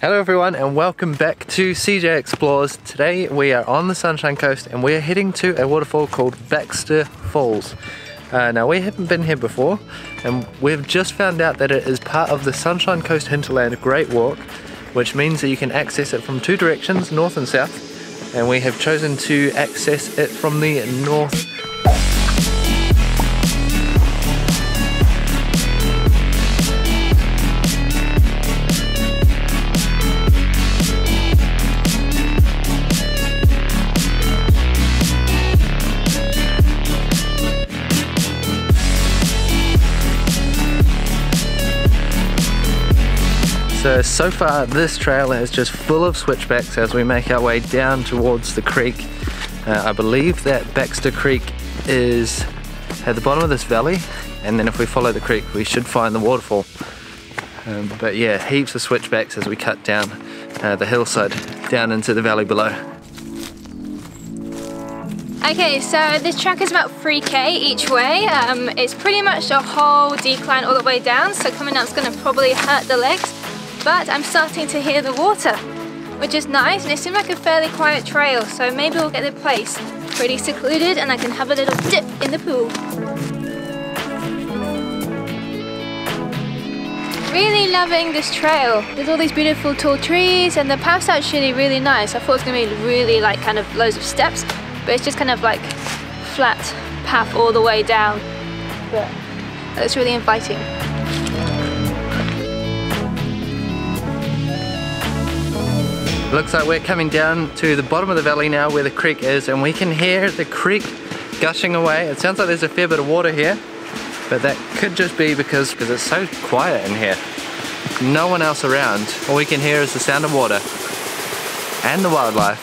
Hello everyone and welcome back to CJ Explores. Today we are on the Sunshine Coast and we're heading to a waterfall called Baxter Falls. Uh, now we haven't been here before and we've just found out that it is part of the Sunshine Coast Hinterland Great Walk which means that you can access it from two directions, north and south and we have chosen to access it from the north So, so far this trail is just full of switchbacks as we make our way down towards the creek. Uh, I believe that Baxter Creek is at the bottom of this valley and then if we follow the creek we should find the waterfall. Um, but yeah, heaps of switchbacks as we cut down uh, the hillside down into the valley below. Okay, so this track is about 3k each way. Um, it's pretty much a whole decline all the way down, so coming up is going to probably hurt the legs but I'm starting to hear the water, which is nice and it seems like a fairly quiet trail, so maybe we'll get the place pretty secluded and I can have a little dip in the pool. Really loving this trail. There's all these beautiful tall trees and the path's actually really nice. I thought it was gonna be really like kind of loads of steps, but it's just kind of like flat path all the way down. But it's really inviting. Looks like we're coming down to the bottom of the valley now where the creek is and we can hear the creek gushing away. It sounds like there's a fair bit of water here, but that could just be because, because it's so quiet in here. No one else around. All we can hear is the sound of water and the wildlife.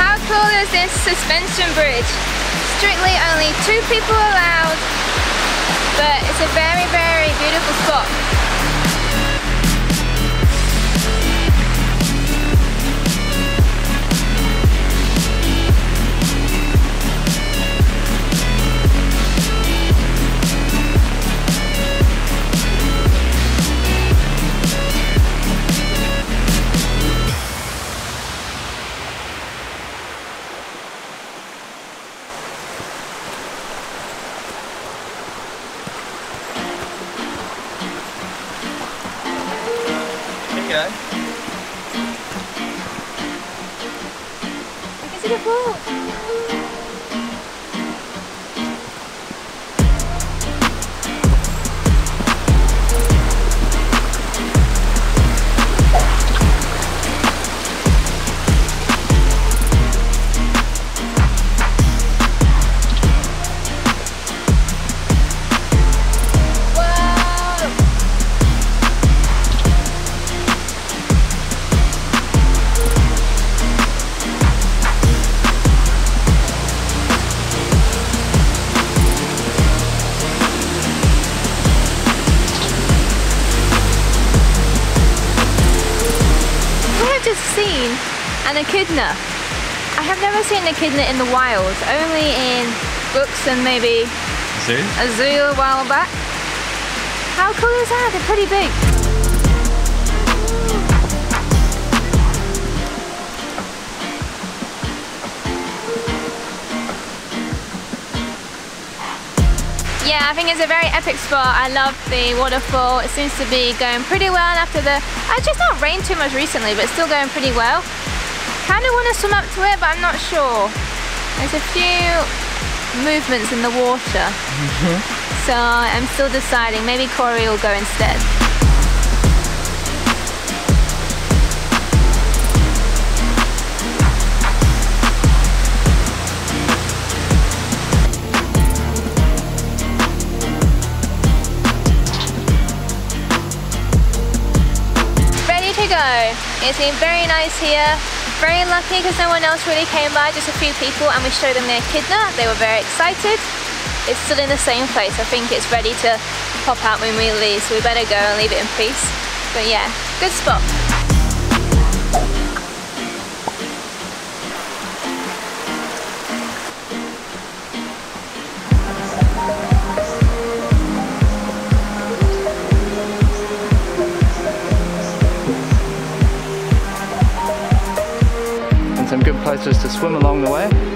How cool is this suspension bridge? Strictly only two people allowed go. I can see the pool. an echidna. I have never seen an echidna in the wild, only in books and maybe zoo? a zoo a while back. How cool is that? They're pretty big. Yeah, I think it's a very epic spot. I love the waterfall. It seems to be going pretty well after the... It's just not rained too much recently, but it's still going pretty well. Kind of want to swim up to it, but I'm not sure. There's a few movements in the water. Mm -hmm. So I'm still deciding. Maybe Corey will go instead. Go. It's been very nice here. Very lucky because no one else really came by, just a few people, and we showed them the echidna. They were very excited. It's still in the same place. I think it's ready to pop out when we leave, so we better go and leave it in peace. But yeah, good spot. some good places to swim along the way.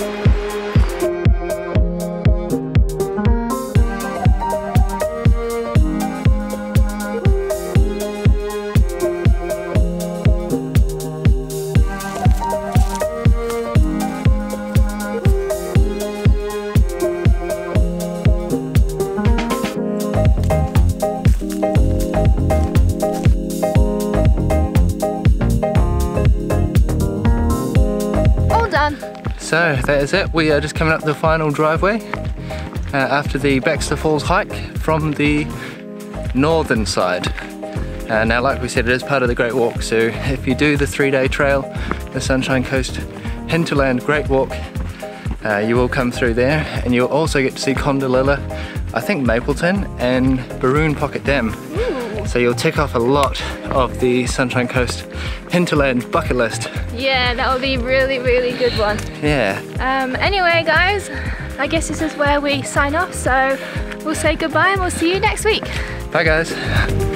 So that is it. We are just coming up the final driveway uh, after the Baxter Falls hike from the northern side. Uh, now, like we said, it is part of the Great Walk. So if you do the three-day trail, the Sunshine Coast Hinterland Great Walk, uh, you will come through there, and you'll also get to see Kondalilla, I think Mapleton, and Baroon Pocket Dam. So you'll tick off a lot of the Sunshine Coast Hinterland bucket list. Yeah, that would be a really, really good one. Yeah. Um, anyway, guys, I guess this is where we sign off. So we'll say goodbye and we'll see you next week. Bye, guys.